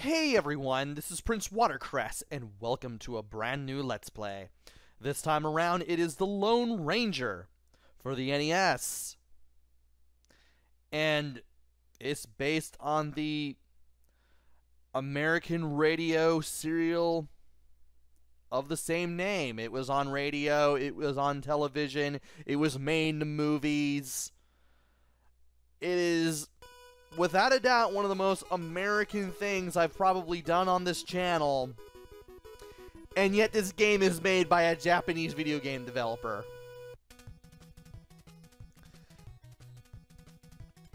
Hey everyone, this is Prince Watercress, and welcome to a brand new Let's Play. This time around, it is the Lone Ranger for the NES. And it's based on the American radio serial of the same name. It was on radio, it was on television, it was made into movies. It is without a doubt one of the most American things I've probably done on this channel. And yet this game is made by a Japanese video game developer.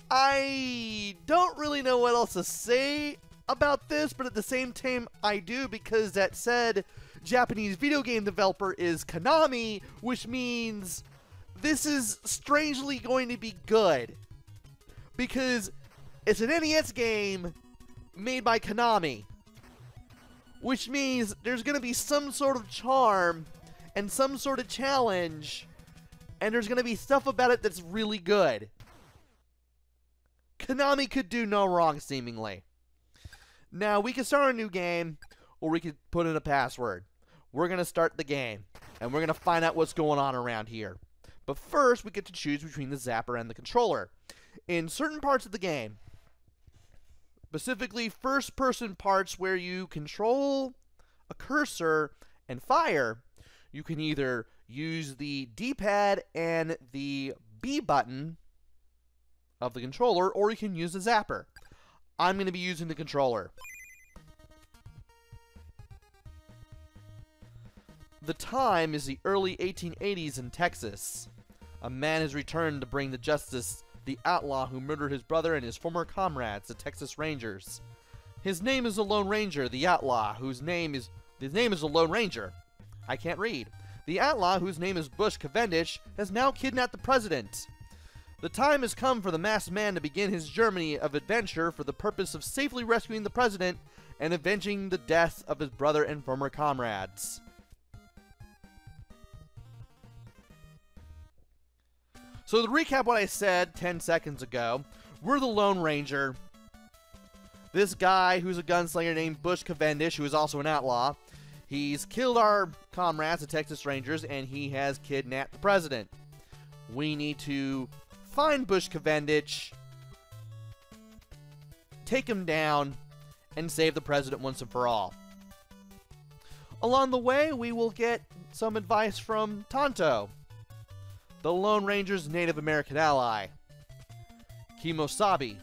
I don't really know what else to say about this, but at the same time I do because that said Japanese video game developer is Konami, which means this is strangely going to be good. Because it's an NES game made by Konami. Which means there's going to be some sort of charm and some sort of challenge. And there's going to be stuff about it that's really good. Konami could do no wrong, seemingly. Now, we can start a new game, or we could put in a password. We're going to start the game, and we're going to find out what's going on around here. But first, we get to choose between the zapper and the controller. In certain parts of the game, specifically first person parts where you control a cursor and fire, you can either use the D pad and the B button of the controller, or you can use the zapper. I'm going to be using the controller. The time is the early 1880s in Texas. A man has returned to bring the justice the outlaw who murdered his brother and his former comrades, the Texas Rangers. His name is the Lone Ranger, the outlaw, whose name is his name is the Lone Ranger. I can't read. The outlaw, whose name is Butch Cavendish, has now kidnapped the president. The time has come for the masked man to begin his journey of adventure for the purpose of safely rescuing the president and avenging the death of his brother and former comrades. So to recap what I said 10 seconds ago, we're the Lone Ranger. This guy who's a gunslinger named Butch Cavendish, who is also an outlaw, he's killed our comrades, the Texas Rangers, and he has kidnapped the president. We need to find Butch Cavendish, take him down, and save the president once and for all. Along the way, we will get some advice from Tonto, the Lone Ranger's Native American ally. Kimosabi,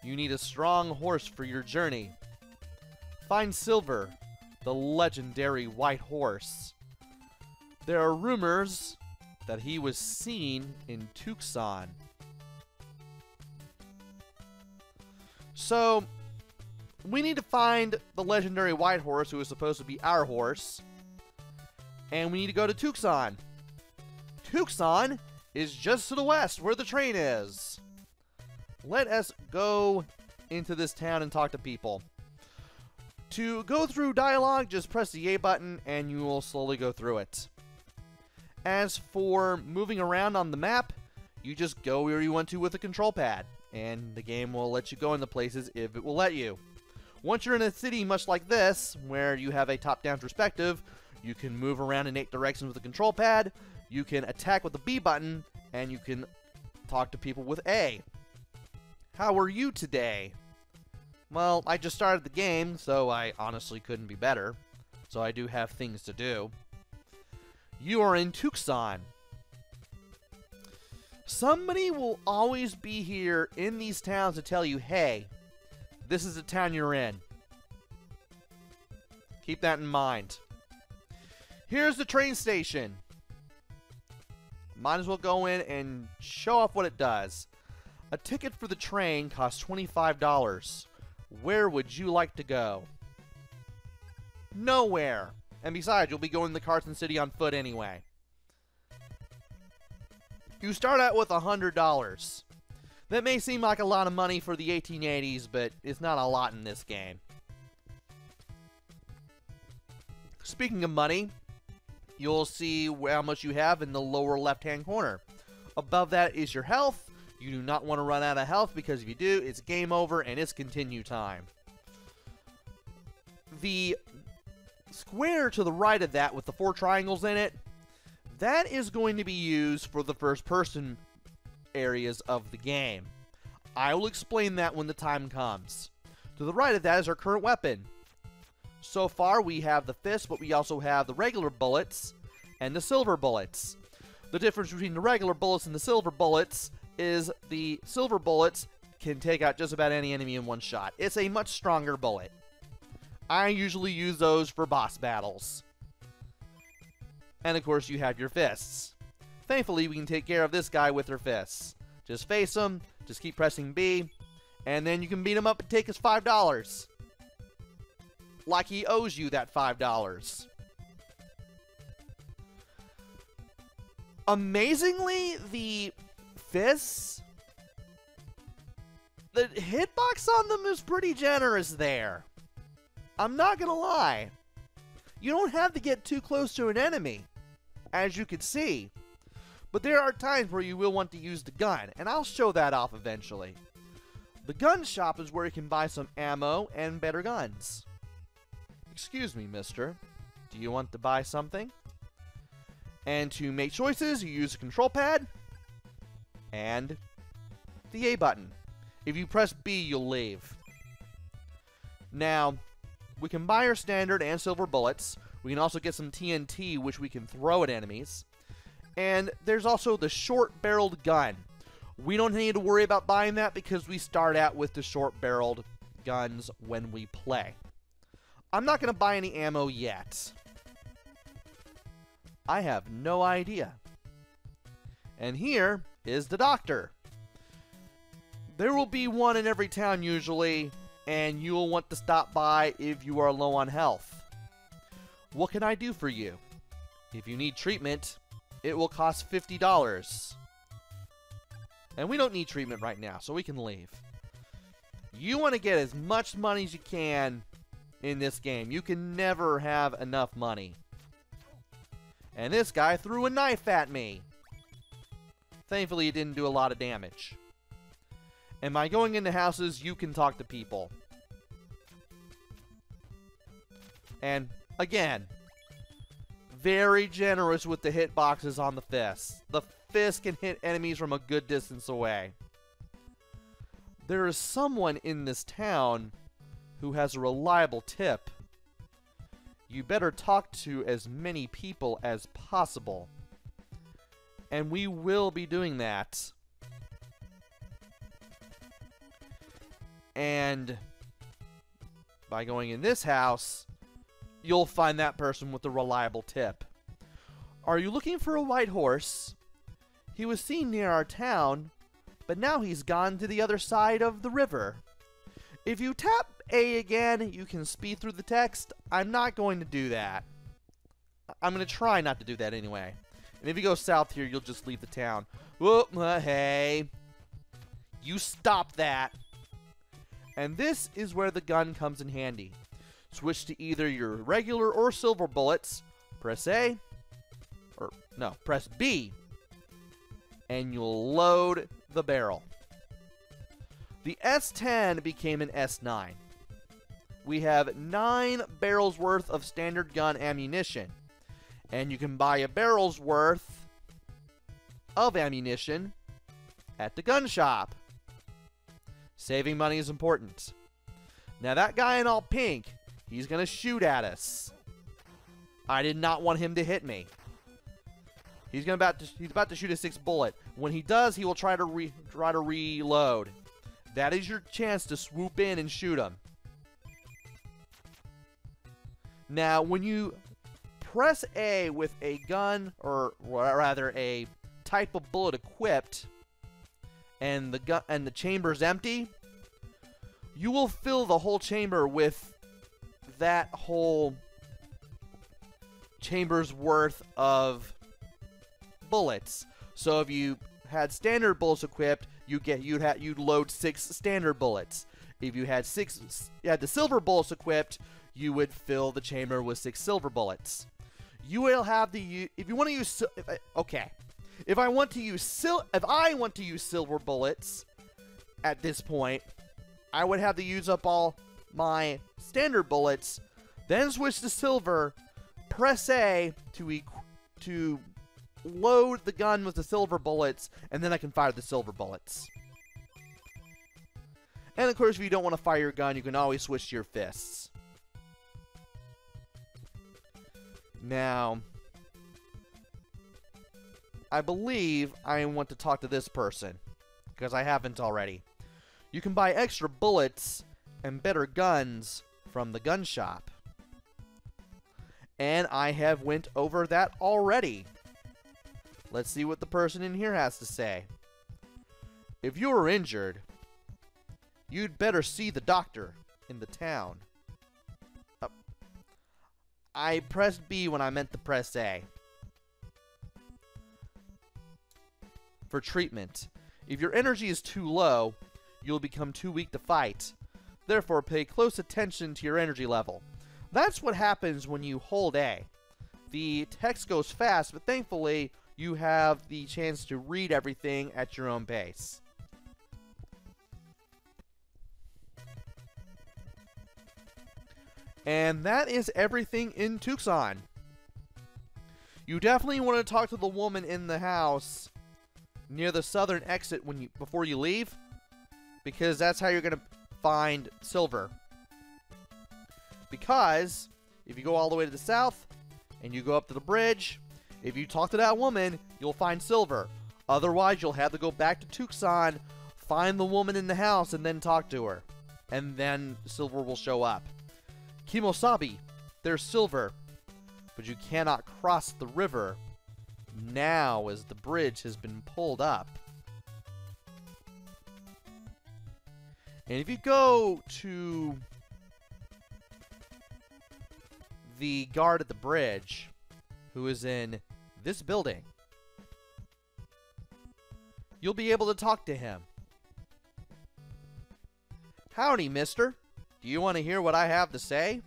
you need a strong horse for your journey. Find Silver, the legendary white horse. There are rumors that he was seen in Tucson. So, we need to find the legendary white horse who is supposed to be our horse. And we need to go to Tucson. Tucson is just to the west where the train is. Let us go into this town and talk to people. To go through dialogue, just press the A button and you will slowly go through it. As for moving around on the map, you just go where you want to with the control pad, and the game will let you go into places if it will let you. Once you're in a city much like this, where you have a top-down perspective, you can move around in eight directions with the control pad, you can attack with the B button, and you can talk to people with A. How are you today? Well, I just started the game, so I honestly couldn't be better. So I do have things to do. You are in Tucson. Somebody will always be here in these towns to tell you, hey, this is the town you're in. Keep that in mind. Here's the train station. Might as well go in and show off what it does. A ticket for the train costs $25. Where would you like to go? Nowhere. And besides, you'll be going to Carson City on foot anyway. You start out with $100. That may seem like a lot of money for the 1880s, but it's not a lot in this game. Speaking of money, you'll see how much you have in the lower left-hand corner. Above that is your health. You do not want to run out of health because if you do, it's game over and it's continue time. the square to the right of that with the four triangles in it, that is going to be used for the first person areas of the game. I will explain that when the time comes. To the right of that is our current weapon. So far, we have the fist, but we also have the regular bullets and the silver bullets. The difference between the regular bullets and the silver bullets is the silver bullets can take out just about any enemy in one shot. It's a much stronger bullet. I usually use those for boss battles. And of course, you have your fists. Thankfully, we can take care of this guy with our fists. Just face him, just keep pressing B, and then you can beat him up and take his $5. Like he owes you that $5. Amazingly, the fists, the hitbox on them is pretty generous there. I'm not gonna lie. You don't have to get too close to an enemy, as you can see. But there are times where you will want to use the gun, and I'll show that off eventually. The gun shop is where you can buy some ammo and better guns. Excuse me, mister. Do you want to buy something? And to make choices, you use a control pad and the A button. If you press B, you'll leave. Now, we can buy our standard and silver bullets. We can also get some TNT, which we can throw at enemies. And there's also the short-barreled gun. We don't need to worry about buying that because we start out with the short-barreled guns when we play. I'm not going to buy any ammo yet. I have no idea. And here is the doctor. There will be one in every town usually, and you will want to stop by if you are low on health. What can I do for you? If you need treatment, it will cost $50. And we don't need treatment right now, so we can leave. You want to get as much money as you can in this game. You can never have enough money. And this guy threw a knife at me. Thankfully, it didn't do a lot of damage. And by going into houses, you can talk to people. And, again, very generous with the hitboxes on the fist. The fist can hit enemies from a good distance away. There is someone in this town who has a reliable tip. You better talk to as many people as possible. And we will be doing that. And by going in this house, you'll find that person with a reliable tip. Are you looking for a white horse? He was seen near our town, but now he's gone to the other side of the river. If you tap A again, you can speed through the text. I'm not going to do that. I'm going to try not to do that anyway. And if you go south here, you'll just leave the town. Whoop, uh, hey. You stop that. And this is where the gun comes in handy. Switch to either your regular or silver bullets. Press A. Or, no, press B. And you'll load the barrel. The S10 became an S9. We have 9 barrels worth of standard gun ammunition. And you can buy a barrel's worth of ammunition at the gun shop. Saving money is important. Now that guy in all pink, he's going to shoot at us. I did not want him to hit me. He's going about to he's about to shoot a sixth bullet. When he does, he will try to re, try to reload. That is your chance to swoop in and shoot him. Now, when you press A with a gun, or rather a type of bullet equipped, and the gun and the chamber's empty, you will fill the whole chamber with that whole chamber's worth of bullets. So if you had standard bullets equipped, you get you'd you'd load six standard bullets. If you had six, you had the silver bullets equipped, you would fill the chamber with six silver bullets. You will have the if you want to use okay. If I want to use sil if I want to use silver bullets at this point, I would have to use up all my standard bullets Then switch to silver. Press A to equ- to load the gun with the silver bullets, and then I can fire the silver bullets. And of course, if you don't want to fire your gun, you can always switch to your fists. Now, I believe I want to talk to this person, because I haven't already. You can buy extra bullets and better guns from the gun shop. And I have went over that already. Let's see what the person in here has to say. If you are injured, you'd better see the doctor in the town. I pressed B when I meant to press A. For treatment, if your energy is too low, you'll become too weak to fight. Therefore, pay close attention to your energy level. That's what happens when you hold A. The text goes fast, but thankfully, you have the chance to read everything at your own pace. And that is everything in Tucson. You definitely want to talk to the woman in the house near the southern exit when you before you leave because that's how you're going to find silver. Because if you go all the way to the south and you go up to the bridge, if you talk to that woman, you'll find silver. Otherwise, you'll have to go back to Tucson, find the woman in the house, and then talk to her. And then silver will show up. Kimosabi, there's silver, but you cannot cross the river now as the bridge has been pulled up. And if you go to the guard at the bridge, who is in this building, you'll be able to talk to him. Howdy, mister. Do you want to hear what I have to say?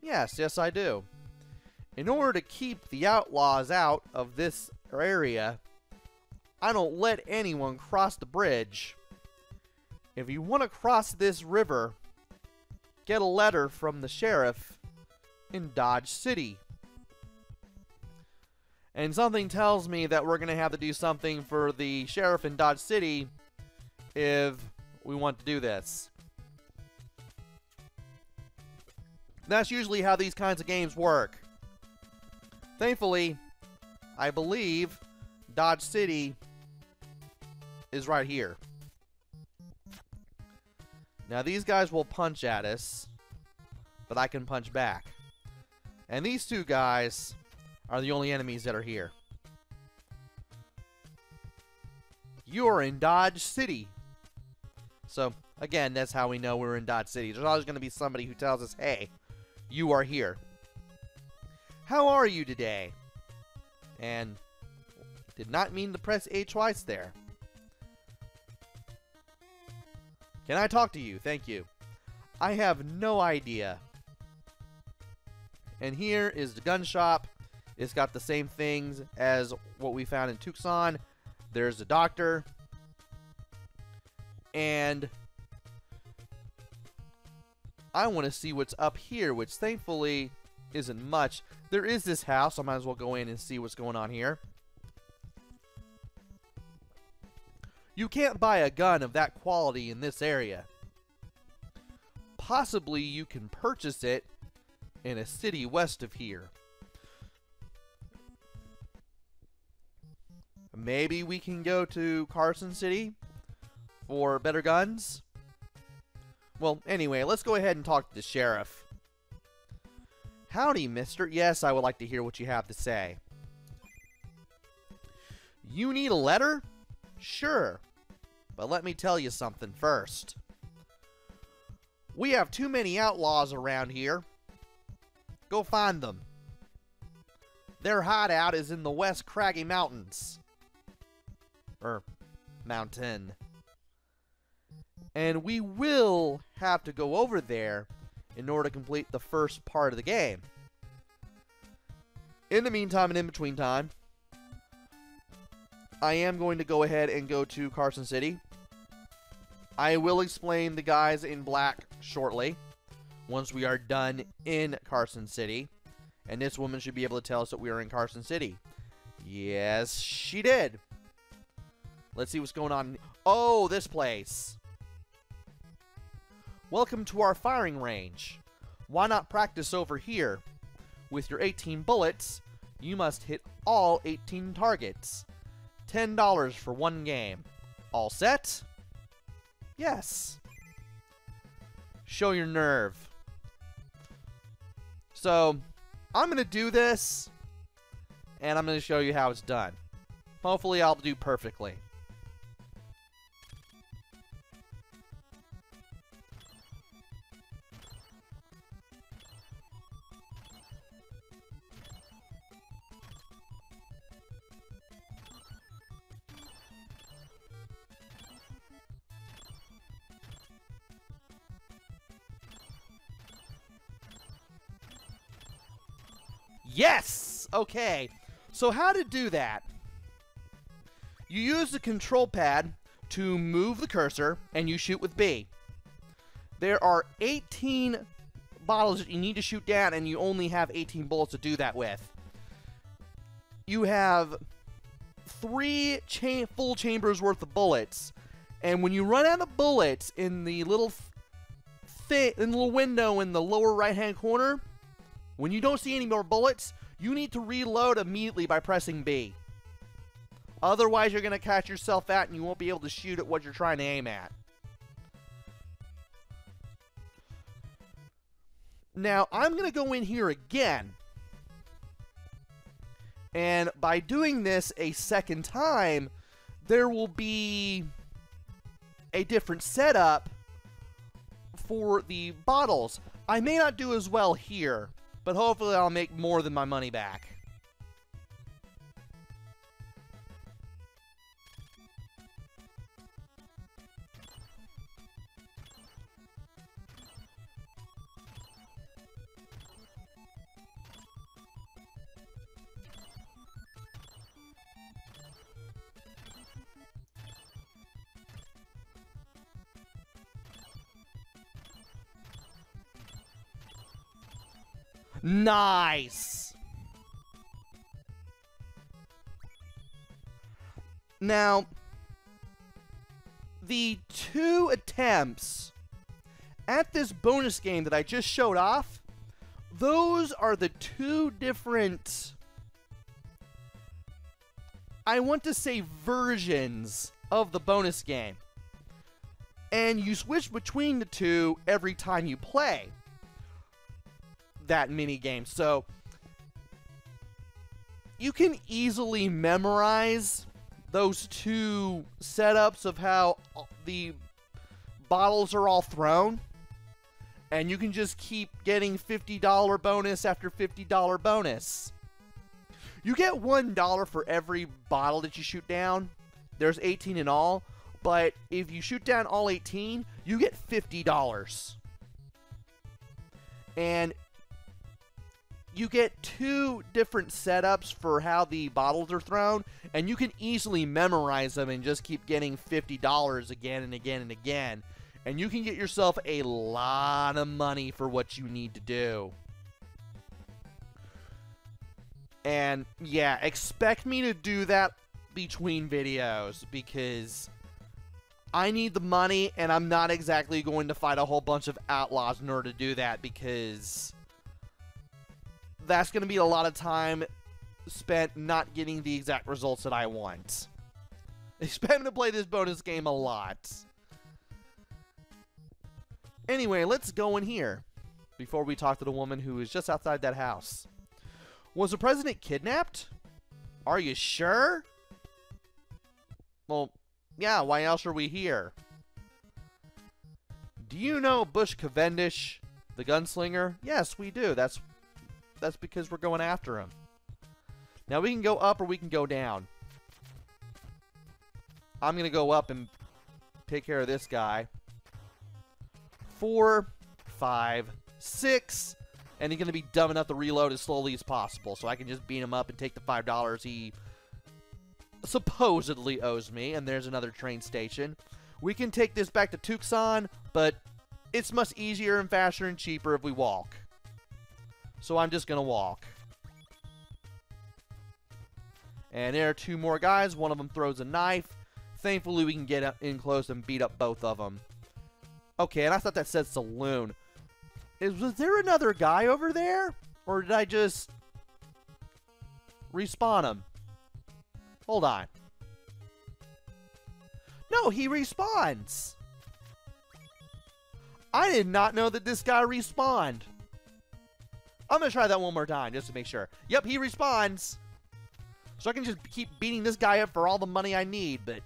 Yes, yes, I do. In order to keep the outlaws out of this area, I don't let anyone cross the bridge. If you want to cross this river, get a letter from the sheriff in Dodge City. And something tells me that we're going to have to do something for the sheriff in Dodge City if we want to do this. That's usually how these kinds of games work. Thankfully, I believe Dodge City is right here. Now, these guys will punch at us, but I can punch back. And these two guys are the only enemies that are here. You're in Dodge City. So, again, that's how we know we're in Dodge City. There's always going to be somebody who tells us, hey, you are here. How are you today? And did not mean to press A twice there. Can I talk to you? Thank you. I have no idea. And here is the gun shop. It's got the same things as what we found in Tucson. There's the doctor. And I want to see what's up here, which thankfully isn't much. There is this house. I might as well go in and see what's going on here. You can't buy a gun of that quality in this area. Possibly you can purchase it in a city west of here. Maybe we can go to Carson City for better guns? Well, anyway, let's go ahead and talk to the sheriff. Howdy, mister. Yes, I would like to hear what you have to say. You need a letter? Sure. But let me tell you something first. We have too many outlaws around here. Go find them. Their hideout is in the West Craggy Mountains. Or, mountain. And we will have to go over there in order to complete the first part of the game. In the meantime and in between time, I am going to go ahead and go to Carson City. I will explain the guys in black shortly. once we are done in Carson City. And this woman should be able to tell us that we are in Carson City. Yes, she did. Let's see what's going on. Oh, this place. Welcome to our firing range. Why not practice over here? With your 18 bullets, you must hit all 18 targets. $10 for one game. All set? Yes. Show your nerve. So, I'm going to do this, and I'm going to show you how it's done. Hopefully I'll do perfectly. Yes! Okay. So how to do that? You use the control pad to move the cursor, and you shoot with B. There are 18 bottles that you need to shoot down, and you only have 18 bullets to do that with. You have three cha full chambers worth of bullets, and when you run out of bullets in the little in the little window in the lower right hand corner, when you don't see any more bullets, you need to reload immediately by pressing B. Otherwise, you're going to catch yourself out and you won't be able to shoot at what you're trying to aim at. Now, I'm going to go in here again. And by doing this a second time, there will be a different setup for the bottles. I may not do as well here, but hopefully I'll make more than my money back. Nice! Now, the two attempts at this bonus game that I just showed off, those are the two different, I want to say versions of the bonus game. And you switch between the two every time you play that mini game. So you can easily memorize those two setups of how uh, the bottles are all thrown. And you can just keep getting $50 bonus after $50 bonus. You get $1 for every bottle that you shoot down. There's 18 in all. But if you shoot down all 18, you get $50. And you get two different setups for how the bottles are thrown, and you can easily memorize them and just keep getting $50 again and again and again. And you can get yourself a lot of money for what you need to do. And yeah, expect me to do that between videos because I need the money and I'm not exactly going to fight a whole bunch of outlaws in order to do that because that's going to be a lot of time spent not getting the exact results that I want. Expect to play this bonus game a lot. Anyway, let's go in here before we talk to the woman who is just outside that house. Was the president kidnapped? Are you sure? Well, yeah, why else are we here? Do you know Butch Cavendish, the gunslinger? Yes, we do. That's that's because we're going after him. Now we can go up or we can go down. I'm going to go up and take care of this guy. Four, five, six, and he's going to be dumb enough to reload as slowly as possible, so I can just beat him up and take the $5 he supposedly owes me, and there's another train station. We can take this back to Tucson, but it's much easier and faster and cheaper if we walk. So I'm just going to walk. And there are two more guys. One of them throws a knife. Thankfully, we can get in close and beat up both of them. Okay, and I thought that said saloon. Is, was there another guy over there? Or did I just respawn him? Hold on. No, he respawns. I did not know that this guy respawned. I'm going to try that one more time just to make sure. Yep, he respawns. So I can just keep beating this guy up for all the money I need, but...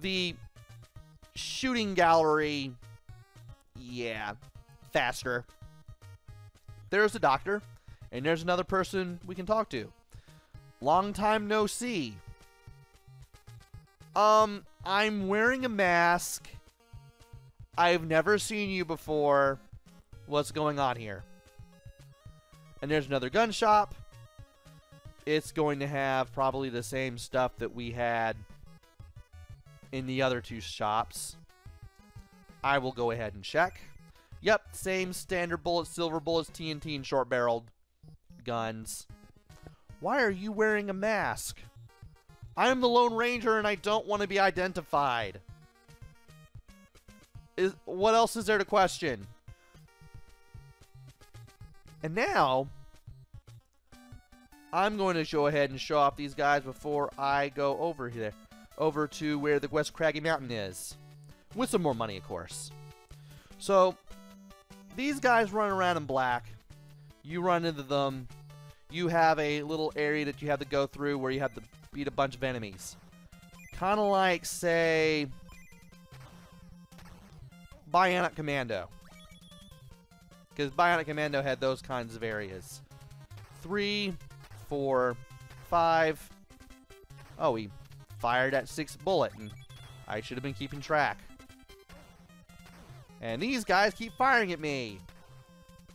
The shooting gallery... Yeah, faster. There's the doctor, and there's another person we can talk to. Long time no see. Um, I'm wearing a mask. I've never seen you before. What's going on here? And there's another gun shop. It's going to have probably the same stuff that we had in the other two shops. I will go ahead and check. Yep, same standard bullets, silver bullets, TNT, and short-barreled guns. Why are you wearing a mask? I'm the Lone Ranger and I don't want to be identified. Is What else is there to question? And now, I'm going to go ahead and show off these guys before I go over here, over to where the West Craggy Mountain is. With some more money, of course. So, these guys run around in black. You run into them you have a little area that you have to go through where you have to beat a bunch of enemies. Kind of like, say, Bionic Commando. Because Bionic Commando had those kinds of areas. Three, four, five. Oh, he fired at sixth bullet, and I should have been keeping track. And these guys keep firing at me.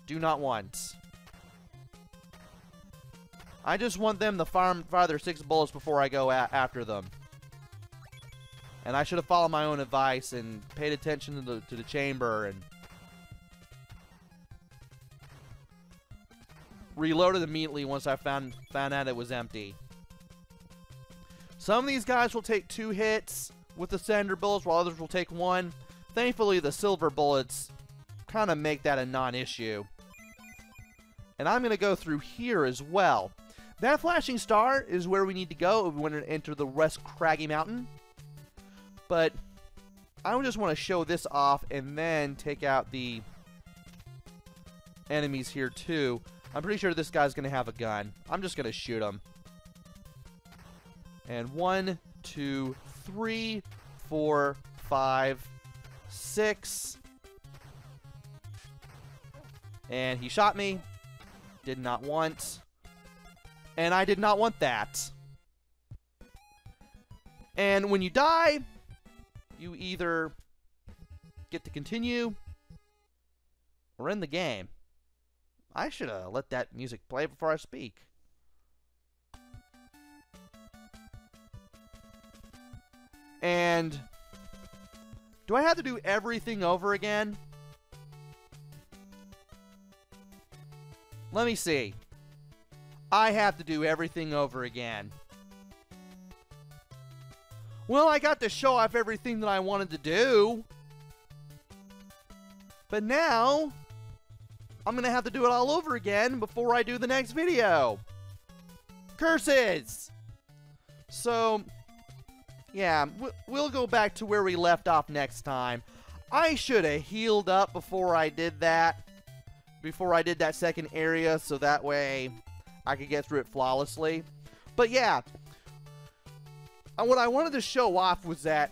Do not want. I just want them to farm fire six bullets before I go after them. And I should have followed my own advice and paid attention to the, to the chamber and reloaded immediately once I found found out it was empty. Some of these guys will take two hits with the standard bullets, while others will take one. Thankfully, the silver bullets kind of make that a non-issue. And I'm going to go through here as well. That flashing star is where we need to go if we want to enter the West Craggy Mountain. But I just want to show this off and then take out the enemies here too. I'm pretty sure this guy's going to have a gun. I'm just going to shoot him. And one, two, three, four, five, six. And he shot me. Did not want. And I did not want that. And when you die, you either get to continue or end the game. I should have let that music play before I speak. And do I have to do everything over again? Let me see. I have to do everything over again. Well, I got to show off everything that I wanted to do. But now, I'm to have to do it all over again before I do the next video. Curses! So, yeah, we'll go back to where we left off next time. I should have healed up before I did that. Before I did that second area, so that way I could get through it flawlessly. But yeah, uh, what I wanted to show off was that,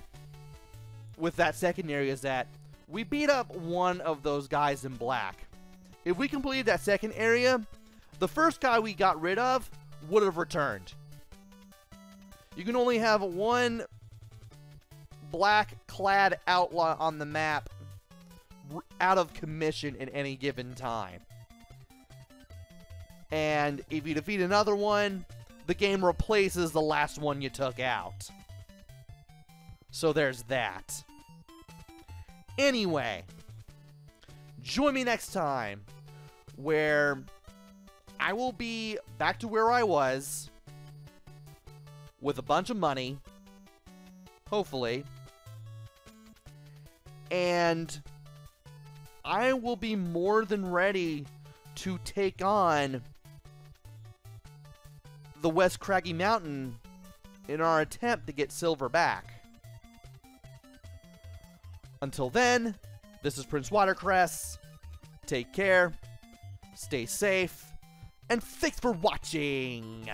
with that second area, is that we beat up one of those guys in black. If we completed that second area, the first guy we got rid of would have returned. You can only have one black clad outlaw on the map out of commission at any given time. And if you defeat another one, the game replaces the last one you took out. So there's that. Anyway, join me next time where I will be back to where I was with a bunch of money, hopefully, and I will be more than ready to take on the West Craggy Mountain in our attempt to get silver back. Until then, this is Prince Watercress. Take care, stay safe, and thanks for watching!